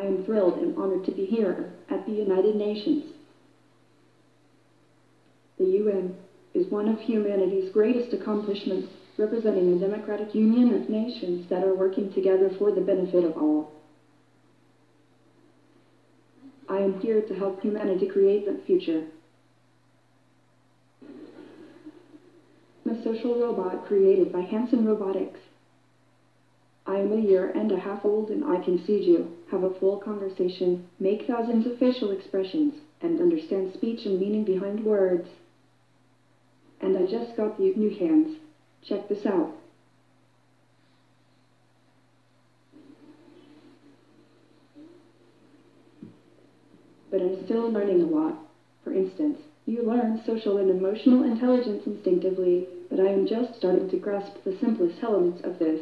I am thrilled and honored to be here at the United Nations. The UN is one of humanity's greatest accomplishments, representing a democratic union of nations that are working together for the benefit of all. I am here to help humanity create the future. I'm a social robot created by Hanson Robotics. I am a year and a half old and I can feed you, have a full conversation, make thousands of facial expressions, and understand speech and meaning behind words. And I just got these new hands. Check this out. But I'm still learning a lot. For instance, you learn social and emotional intelligence instinctively, but I am just starting to grasp the simplest elements of this.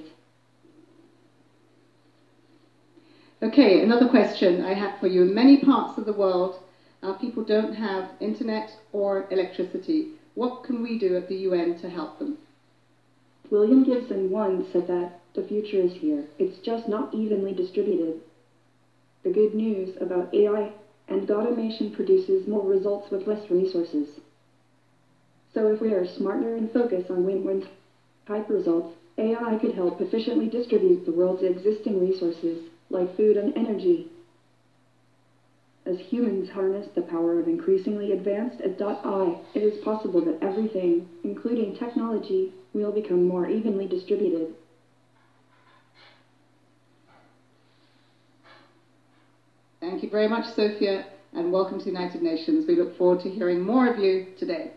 Okay, another question I have for you. In many parts of the world, uh, people don't have internet or electricity. What can we do at the UN to help them? William Gibson once said that the future is here. It's just not evenly distributed. The good news about AI and automation produces more results with less resources. So if we are smarter and focus on win-win type results, AI could help efficiently distribute the world's existing resources like food and energy. As humans harness the power of increasingly advanced AI, it is possible that everything, including technology, will become more evenly distributed. Thank you very much, Sophia, and welcome to United Nations. We look forward to hearing more of you today.